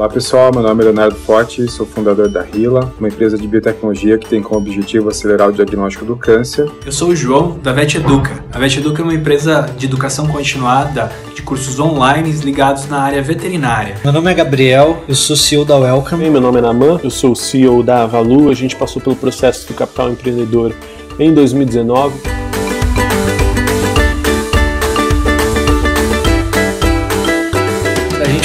Olá pessoal, meu nome é Leonardo Forte, sou fundador da Rila, uma empresa de biotecnologia que tem como objetivo acelerar o diagnóstico do câncer. Eu sou o João, da Vet Educa. A Vet Educa é uma empresa de educação continuada de cursos online ligados na área veterinária. Meu nome é Gabriel, eu sou CEO da Welcome. Meu nome é Naman, eu sou o CEO da Avalu. A gente passou pelo processo do capital empreendedor em 2019.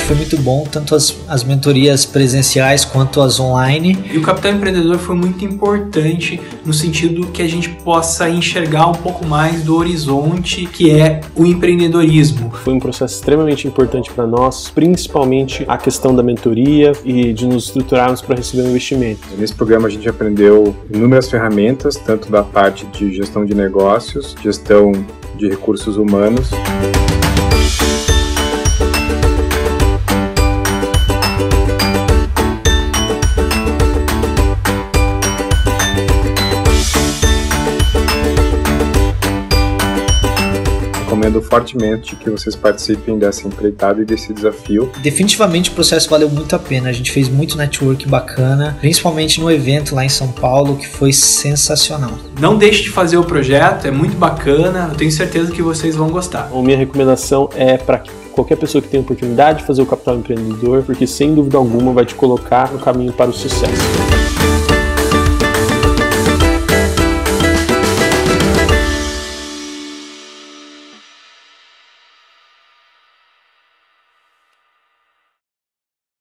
Foi muito bom, tanto as, as mentorias presenciais quanto as online. E o Capital Empreendedor foi muito importante no sentido que a gente possa enxergar um pouco mais do horizonte que é o empreendedorismo. Foi um processo extremamente importante para nós, principalmente a questão da mentoria e de nos estruturarmos para receber um investimento. Nesse programa a gente aprendeu inúmeras ferramentas, tanto da parte de gestão de negócios, gestão de recursos humanos. Recomendo fortemente que vocês participem dessa empreitada e desse desafio. Definitivamente o processo valeu muito a pena. A gente fez muito network bacana, principalmente no evento lá em São Paulo, que foi sensacional. Não deixe de fazer o projeto, é muito bacana. Eu tenho certeza que vocês vão gostar. A minha recomendação é para qualquer pessoa que tem oportunidade de fazer o capital empreendedor, porque sem dúvida alguma vai te colocar no caminho para o sucesso.